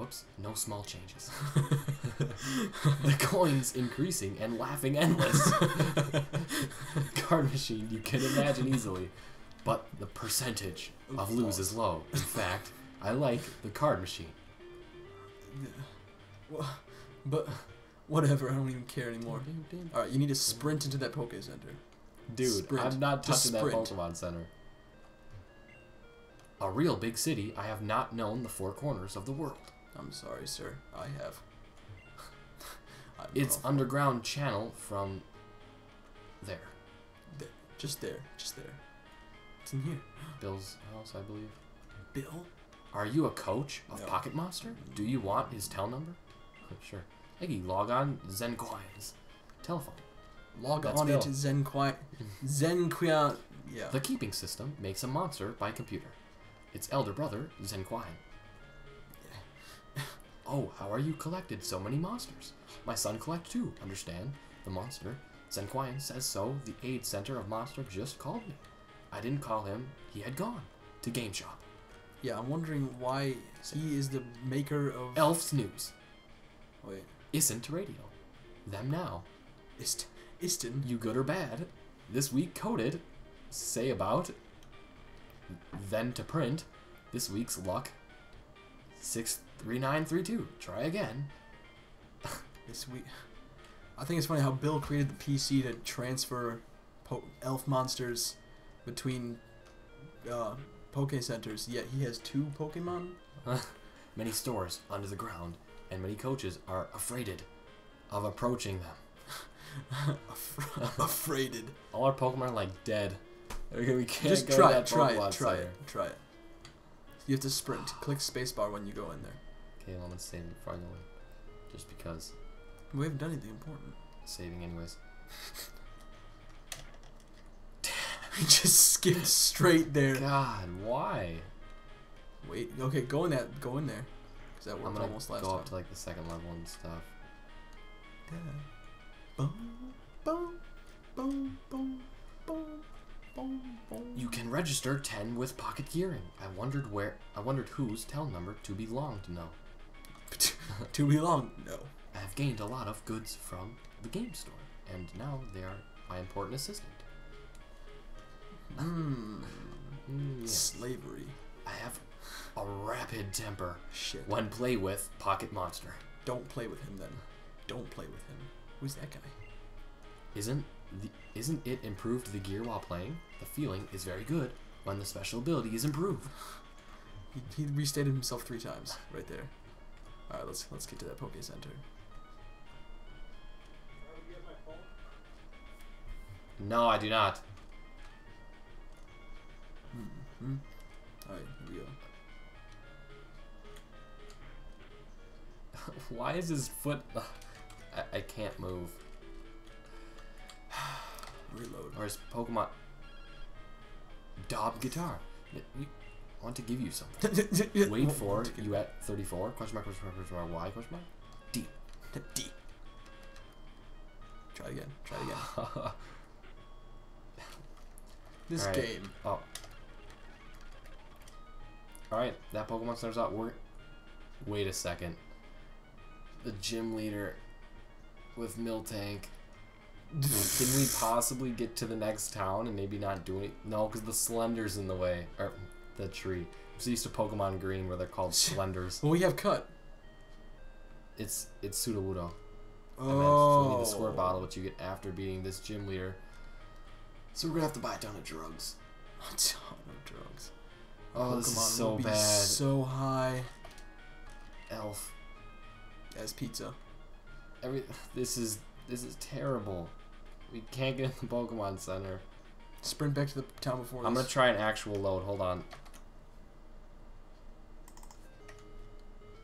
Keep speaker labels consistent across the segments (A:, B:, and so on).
A: Whoops, no small changes. the coins increasing and laughing endless. Card machine, you can imagine easily. But the percentage of lose is low. In fact, I like the card machine.
B: Well, but whatever, I don't even care anymore. Alright, you need to sprint into that Poke Center.
A: Dude,
B: Sprint.
A: I'm not touching that. Pokemon Center. A real big city, I have not known the four corners of the world.
B: I'm sorry, sir. I have.
A: It's underground channel from there.
B: There. Just there. Just there. It's in here.
A: Bill's house, I believe.
B: Bill?
A: Are you a coach of
B: No.
A: Pocket Monster? Do you want his tel number? sure. Eggy, log on Zen Coins. Telephone.
B: Log
A: That's
B: on
A: Bill.
B: into Zen Qui Zen Quian. Yeah.
A: The keeping system makes a monster by computer. Its elder brother, Zen Quine. Oh, how are you collected so many monsters? My son collect too, understand? The monster. Zen Quine says so. The aid center of monster just called me. I didn't call him. He had gone to Game Shop.
B: Yeah, I'm wondering why he is the maker of.
A: Elf's News.
B: Wait.
A: Isn't radio. Them now.
B: Ist. Iston.
A: You good or bad? This week coded. Say about. Then to print. This week's luck. 63932. Try again.
B: This week. I think it's funny how Bill created the PC to transfer po- elf monsters between uh, Poke Centers, yet he has two Pokemon?
A: Many stores under the ground, and many coaches are afraid of approaching them.
B: Afra- afraided.
A: All our Pokemon are like dead. We can't
B: Just
A: go
B: try
A: to
B: it,
A: that
B: try it, try it, try it. You have to sprint. Click spacebar when you go in there.
A: Okay, well, I'm gonna save it finally. Just because.
B: We haven't done anything important.
A: Saving anyways.
B: We just skipped straight there.
A: God, why?
B: Wait, okay, go in that, go in there. Cause that
A: I'm
B: worked
A: gonna
B: almost last
A: go up to like the second level and stuff.
B: Boom, boom, boom, boom, boom, boom, boom.
A: You can register 10 with pocket gearing. I wondered where I wondered whose tel number to belong to know.
B: Too be long? No.
A: I have gained a lot of goods from the game store, and now they are my important assistant.
B: Mmm.
A: Mm.
B: Slavery.
A: I have a rapid temper
B: Shit.
A: when play with Pocket Monster.
B: Don't play with him then. Don't play with him. Who's that guy?
A: Isn't the, isn't it improved the gear while playing? The feeling is very good when the special ability is improved.
B: He, he restated himself three times right there. All right, let's let's get to that Poke Center.
A: No, I do not.
B: Hmm. All right, here we go.
A: Why is his foot? I, I can't move.
B: Reload.
A: Or is Pokemon Dob Guitar? Y- We want to give you something. Wait for you at 34? Question mark, question mark, question mark, Y, question mark? D.
B: D. Try again. Try again. This
A: Alright.
B: game.
A: Oh. Alright, that Pokemon Center's out. We're. Wait a second. The gym leader with Miltank. Can we possibly get to the next town and maybe not do it? No, because the Slender's in the way. Or the tree. I'm so used to Pokemon Green where they're called Slenders.
B: Well, we have cut.
A: It's it's Sudowoodo.
B: Oh.
A: so we need the squirt bottle, which you get after beating this gym leader. So we're gonna have to buy a ton of drugs.
B: A ton of drugs.
A: Oh, this is
B: Pokemon
A: so bad.
B: So high
A: Elf.
B: as pizza.
A: Every this is this is terrible. We can't get in the Pokemon Center.
B: Sprint back to the town before
A: I'm gonna try an actual load. Hold on.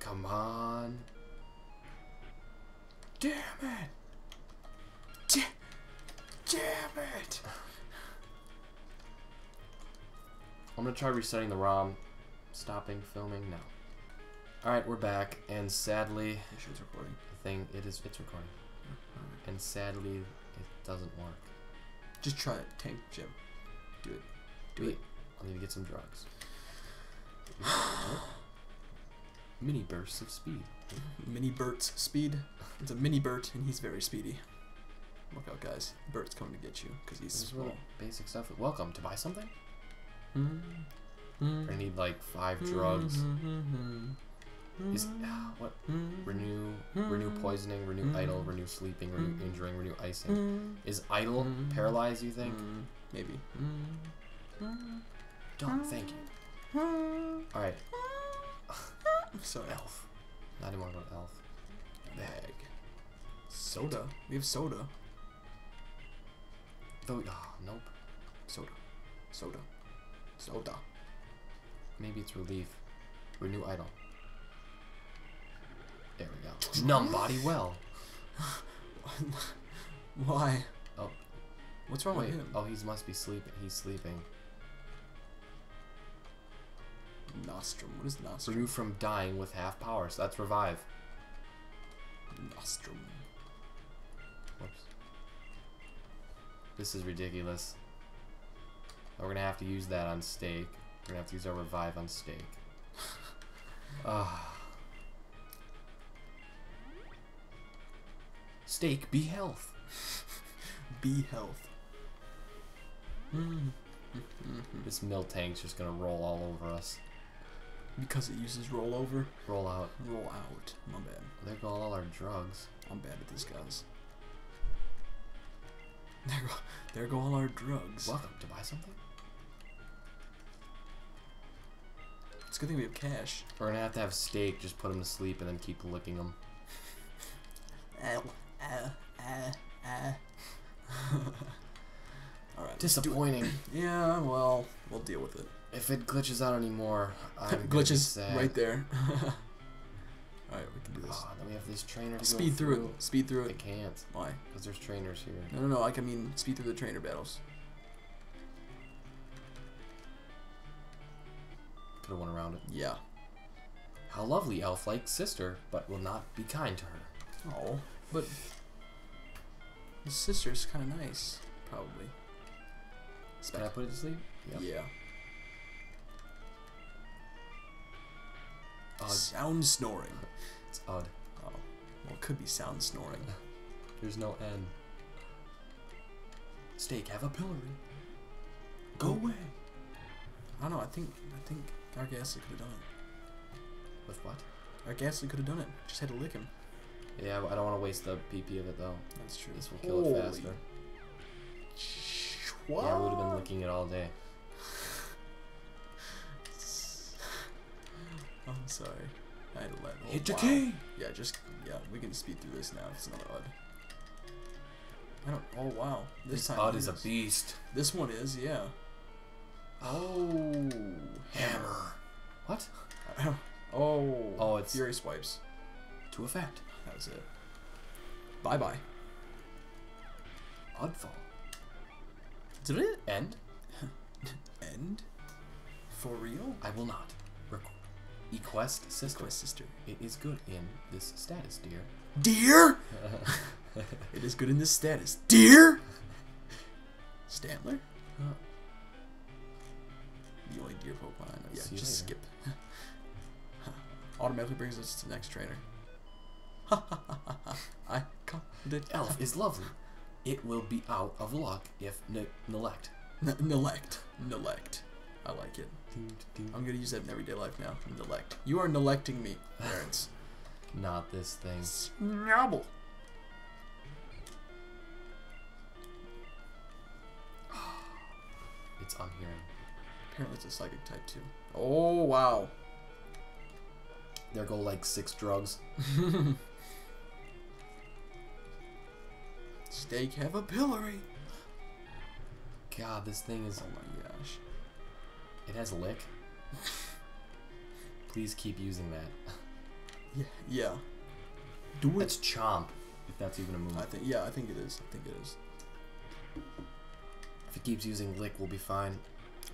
A: Come on.
B: Damn it! Da- damn it!
A: I'm gonna try resetting the ROM. Stopping filming now. Alright, we're back, and sadly,
B: sure it's recording.
A: the thing it is it's recording. And sadly, it doesn't work.
B: Just try it, Tank Jim. Do it. Do
A: Wait,
B: it.
A: I need to get some drugs. Mini bursts of speed.
B: Mini Bert's speed. It's a mini Bert, and he's very speedy. Look out, guys. Bert's coming to get you because he's
A: This is
B: small.
A: really basic stuff. Welcome to buy something.
B: Mm-hmm.
A: I need like five mm-hmm. drugs. Mm-hmm. Is ah, what? Mm-hmm. Renew, renew poisoning, renew idle, renew sleeping, renew injuring, renew icing. Is idle
B: Mm.
A: paralyze? You think?
B: Mm, maybe.
A: Don't. Thank you.
B: Sorry.
A: Elf. Not anymore about elf.
B: Bag. Soda. We have soda.
A: Though. Oh, nope.
B: Soda. Soda. Soda.
A: Maybe it's relief. Renew idol. There we go. Numb body well.
B: Why?
A: Oh.
B: What's wrong with him?
A: Oh, he must be sleeping. He's sleeping.
B: Nostrum. What is nostrum?
A: Renew from dying with half power. So that's revive.
B: Nostrum.
A: Whoops. This is ridiculous. We're gonna have to use that on steak. We're gonna have to use our revive on steak. Ah. steak be health.
B: Be health. Mm.
A: This Miltank's just gonna roll all over us.
B: Because it uses rollover.
A: Roll out.
B: Roll out. My bad.
A: There go all our drugs.
B: I'm bad at these guys. There go, there go all our drugs.
A: Welcome to buy something.
B: It's a good thing we have cash.
A: We're gonna have to have steak. Just put him to sleep and then keep licking him.
B: Ow, ow, ow, ow. Alright.
A: Disappointing.
B: Yeah, well, we'll deal with it.
A: If it glitches out anymore, I'm
B: Glitches right there. Alright, we can do this.
A: Oh, then we have this trainer
B: Speed
A: go
B: through it. Speed through
A: I
B: it.
A: can't,
B: Why?
A: because there's trainers here.
B: No, no, no. Like, I mean, speed through the trainer battles.
A: Could have went around it.
B: Yeah.
A: How lovely, elf-like sister, but will not be kind to her.
B: Oh, but his sister's kind of nice, probably.
A: Can I put it to sleep? Yep.
B: Yeah.
A: Odd.
B: Sound snoring.
A: It's odd.
B: Oh, well, it could be sound snoring.
A: There's no end. Steak have a pillory. Go away.
B: I don't know. I think I think Gargasly could have done it.
A: With what?
B: Gargasly could have done it. Just had to lick him.
A: Yeah, but I don't want to waste the PP of it though.
B: That's true.
A: This will kill it faster.
B: What?
A: Yeah, I would have been licking it all day.
B: Sorry. I had to let. Oh,
A: Hit the
B: wow.
A: key.
B: Yeah, just yeah. We can speed through this now. It's not odd. I don't. Oh wow. This,
A: This
B: time
A: odd is a beast.
B: This one is yeah. Oh.
A: Hammer. What?
B: Oh.
A: Oh, it's
B: Fury swipes.
A: to effect.
B: That was it. Bye bye.
A: Oddfall.
B: Did it
A: End.
B: end? For real?
A: I will not. Equest sister.
B: Quest sister.
A: It is good in this status, dear.
B: Dear. It is good in this status. Dear. Stantler.
A: Huh.
B: The only deer Pokemon I know. Yeah,
A: See
B: just
A: later.
B: skip. Automatically brings us to the next trainer. I called it
A: Elf is lovely. It will be out of luck if ne- neglect.
B: N- Nelect. Nelect. I like it. I'm gonna use that in everyday life now. Nelect. You are neglecting me, parents.
A: Not this thing.
B: Snobble.
A: It's unhearing.
B: Apparently it's a psychic type too. Oh wow.
A: There go like six drugs.
B: Steak have a pillory.
A: God, this thing is.
B: Oh.
A: It has lick. Please keep using that.
B: Yeah. Yeah. Do it.
A: That's chomp. If that's even a move.
B: I think. Yeah, I think it is. I think it is.
A: If it keeps using lick, we'll be fine.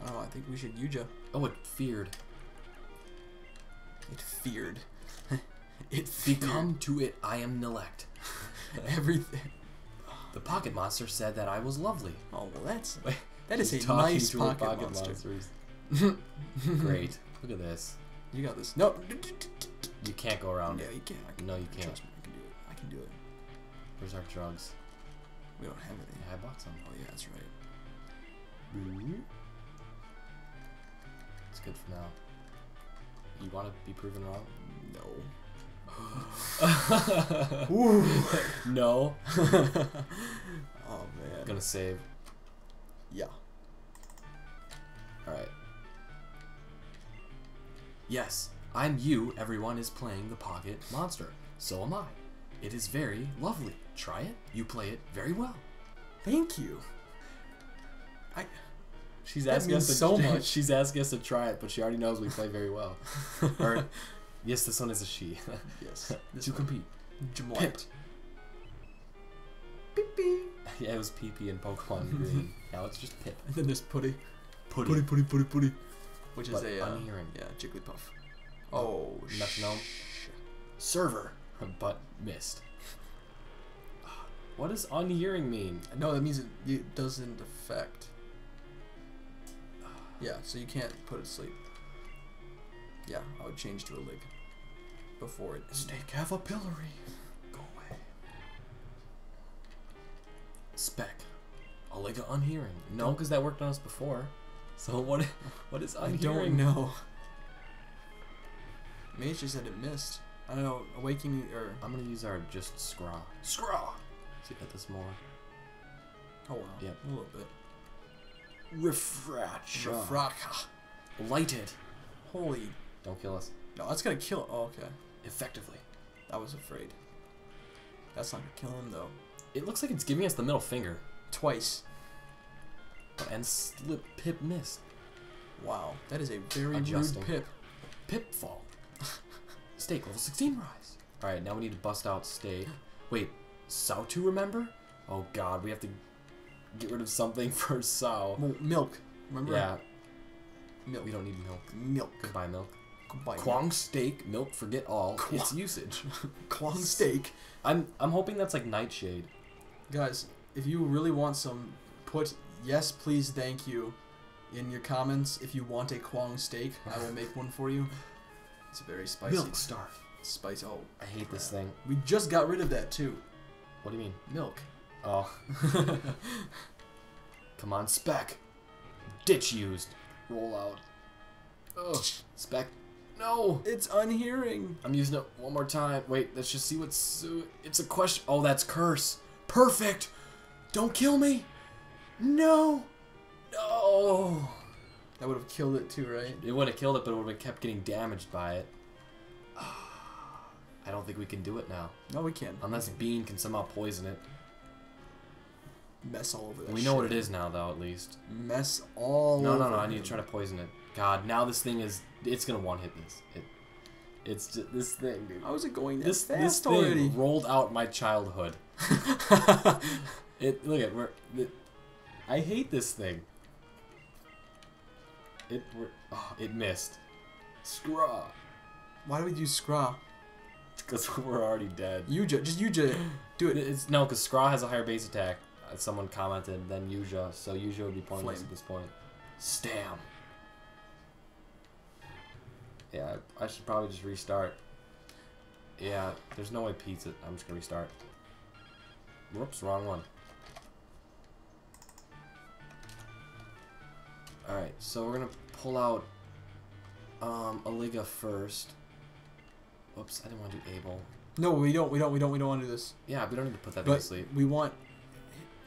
B: Oh, I think we should Yuja.
A: Oh, it feared.
B: It feared. it feared
A: Become to it, I am neglect.
B: everything.
A: The pocket monster said that I was lovely.
B: Oh well, that's that is a nice
A: her
B: pocket, monster.
A: monsters. Great. Look at this.
B: You got this. No.
A: You can't go around
B: Yeah, you can. I can
A: No, you can't.
B: Trust me, I can do it. I can do it.
A: Where's our drugs?
B: We don't have any.
A: Yeah, I bought some.
B: Oh yeah, that's right.
A: It's good for now. You want to be proven wrong?
B: No.
A: no.
B: oh man.
A: gonna save.
B: Yeah.
A: Alright. Yes, I'm you. Everyone is playing the Pocket Monster. So am I. It is very lovely. Try it. You play it very well.
B: Thank you. I.
A: She's asking us to,
B: so much.
A: She's asking us to try it, but she already knows we play very well. or, yes, this one is a she.
B: Yes. This
A: to
B: one.
A: compete.
B: Jamlet.
A: Pip. Yeah, it was PP and Pokemon Green. Now it's just Pip.
B: And then there's Putty.
A: Putty.
B: Putty, Putty, Putty, Putty. Which is a. Uh,
A: unhearing.
B: yeah, Jigglypuff. Oh,
A: Metronome.
B: sh-
A: Server. But missed. What does unhearing mean?
B: No, that means it, it doesn't affect. Yeah, so you can't put it to sleep. Yeah, I would change to a lig before it.
A: Snake have a pillory. Go away. Spec. Olega unhearing. No, because that worked on us before. So what? What is
B: I
A: unhearing?
B: don't know. Mage just said it missed. I don't know. Awakening or
A: I'm gonna use our just scraw. Scraw. See get this more.
B: oh wow,
A: Yep.
B: a little bit.
A: Refraction.
B: Refraka.
A: Lighted.
B: Holy.
A: Don't kill us.
B: No, that's gonna kill. Oh, okay.
A: Effectively.
B: I was afraid. That's not gonna kill him though.
A: It looks like it's giving us the middle finger.
B: Twice.
A: And slip pip missed.
B: Wow, that is a very
A: Adjusting.
B: rude pip.
A: Pip fall. Stake level 16 rise. Alright, now we need to bust out stake. Wait, Sao to remember? Oh god, we have to get rid of something for.
B: Well, milk. Remember?
A: Yeah,
B: Milk.
A: we don't need milk.
B: Milk.
A: Goodbye, milk.
B: Goodbye.
A: Kwong steak, milk, forget all.
B: Kwong.
A: Its usage.
B: Kwong steak.
A: I'm I'm hoping that's like Nightshade.
B: Guys, if you really want some, put yes, please, thank you in your comments. If you want a Kwong steak, I will make one for you. It's a very spicy.
A: Milk star.
B: Spicy. Oh,
A: I hate this thing.
B: We just got rid of that too.
A: What do you mean?
B: Milk.
A: Oh. Come on, spec. Ditch used. Roll out. Ugh. Spec. No.
B: It's unhearing.
A: I'm using it one more time. Wait, let's just see what's. Uh, it's a question. Oh, that's curse. Perfect. Don't kill me. No. No.
B: That would have killed it too, right?
A: It would have killed it, but it would have kept getting damaged by it. I don't think we can do it now.
B: No, we can.
A: Unless Bean can somehow poison it.
B: mess all over that.
A: We know what it is now, though, at least.
B: Mess all.
A: No, no, no. I need
B: him.
A: to try to poison it. God, now this thing is. It's gonna one hit this. It. It's just this thing, dude.
B: How is it going that
A: This this thing
B: already?
A: rolled out my childhood. It look at where. It, I hate this thing. It oh, it missed. Scraw.
B: Why do we use Scraw?
A: Because we're already dead.
B: Yuja, just Yuja. Do it.
A: It's no, because Scraw has a higher base attack. uh, Someone commented than Yuja, so Yuja would be pointless
B: Flame.
A: at this point. Stam. Yeah, I I should probably just restart. Yeah, there's no way Pete's it. I'm just gonna restart. Whoops, wrong one. Alright, so we're gonna pull out um Aliga first. Whoops, I didn't want to do Abel.
B: No, we don't. We don't. We don't. We don't want to do this.
A: Yeah, we don't need to put that thing to
B: But
A: sleep.
B: we want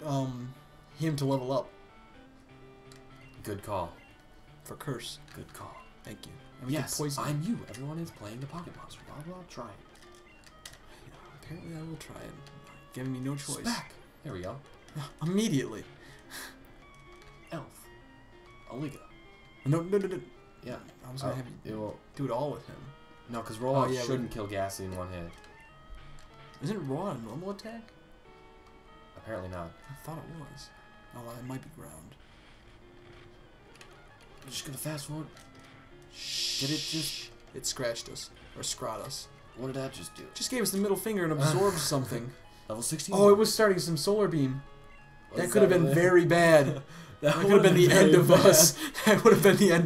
B: um him to level up
A: Good call.
B: for curse.
A: Good call.
B: Thank you.
A: Yes,
B: poison.
A: I'm you. Everyone is playing the Pocket Monster. Blah blah. Try it.
B: Apparently, I will try it. Giving me no choice.
A: Spec. There we go.
B: Immediately.
A: Elf. Aliga.
B: No, no, no, no.
A: Yeah.
B: I was gonna
A: Uh,
B: have you
A: it will.
B: do it all with him.
A: No, because rollout
B: Oh, yeah,
A: shouldn't kill Ghastly in one hit.
B: Isn't Raw a normal attack?
A: Apparently not.
B: I thought it was. Oh, well, it might be ground.
A: I'm just gonna fast forward. Did it just?
B: It scratched us or scrot us.
A: What did that just do?
B: Just gave us the middle finger and absorbed something.
A: Level 16.
B: Oh, it was starting some solar beam.
A: What's
B: that could have been very bad. That could have been the end of us. That would have been the end